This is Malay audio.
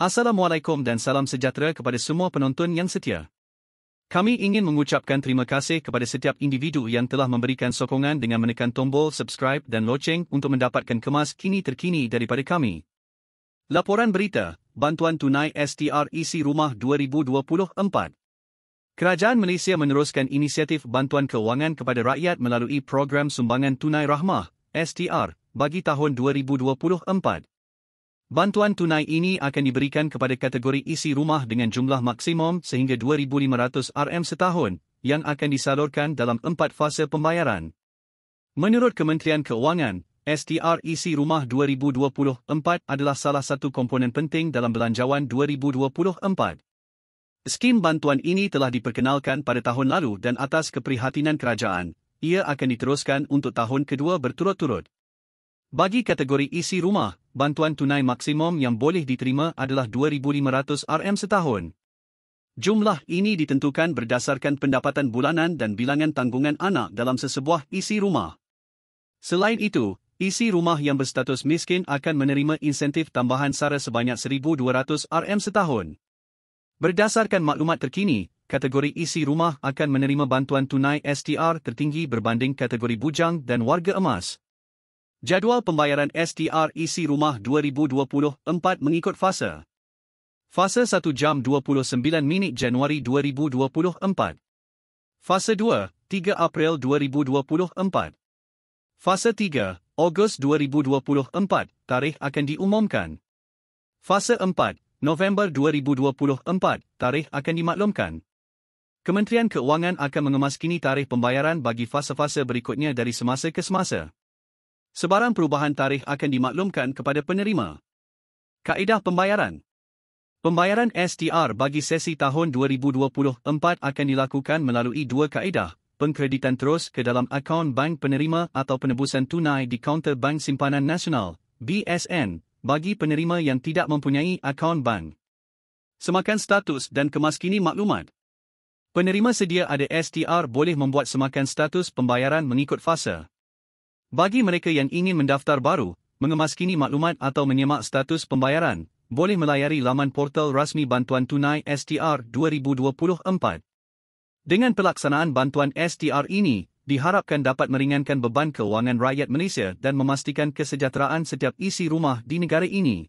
Assalamualaikum dan salam sejahtera kepada semua penonton yang setia. Kami ingin mengucapkan terima kasih kepada setiap individu yang telah memberikan sokongan dengan menekan tombol subscribe dan loceng untuk mendapatkan kemas kini terkini daripada kami. Laporan berita, Bantuan Tunai STR Isi Rumah 2024 Kerajaan Malaysia meneruskan inisiatif bantuan keuangan kepada rakyat melalui program Sumbangan Tunai Rahmah STR bagi tahun 2024. Bantuan tunai ini akan diberikan kepada kategori isi rumah dengan jumlah maksimum sehingga 2,500 RM setahun yang akan disalurkan dalam empat fasa pembayaran. Menurut Kementerian Keuangan, STR isi rumah 2024 adalah salah satu komponen penting dalam belanjawan 2024. Skim bantuan ini telah diperkenalkan pada tahun lalu dan atas keprihatinan kerajaan, ia akan diteruskan untuk tahun kedua berturut-turut. Bagi kategori isi rumah, bantuan tunai maksimum yang boleh diterima adalah 2,500 RM setahun. Jumlah ini ditentukan berdasarkan pendapatan bulanan dan bilangan tanggungan anak dalam sesebuah isi rumah. Selain itu, isi rumah yang berstatus miskin akan menerima insentif tambahan sara sebanyak 1,200 RM setahun. Berdasarkan maklumat terkini, kategori isi rumah akan menerima bantuan tunai STR tertinggi berbanding kategori bujang dan warga emas. Jadual pembayaran STR isi rumah 2024 mengikut fasa. Fasa 1 jam 29 minit Januari 2024. Fasa 2, 3 April 2024. Fasa 3, Ogos 2024, tarikh akan diumumkan. Fasa 4, November 2024, tarikh akan dimaklumkan. Kementerian Keuangan akan mengemaskini tarikh pembayaran bagi fasa-fasa berikutnya dari semasa ke semasa. Sebarang perubahan tarikh akan dimaklumkan kepada penerima. Kaedah pembayaran Pembayaran STR bagi sesi tahun 2024 akan dilakukan melalui dua kaedah, pengkreditan terus ke dalam akaun bank penerima atau penebusan tunai di kaunter Bank Simpanan Nasional, BSN, bagi penerima yang tidak mempunyai akaun bank. Semakan status dan kemaskini maklumat. Penerima sedia ada STR boleh membuat semakan status pembayaran mengikut fasa. Bagi mereka yang ingin mendaftar baru, mengemaskini maklumat atau menyemak status pembayaran, boleh melayari laman portal rasmi Bantuan Tunai STR 2024. Dengan pelaksanaan bantuan STR ini, diharapkan dapat meringankan beban keuangan rakyat Malaysia dan memastikan kesejahteraan setiap isi rumah di negara ini.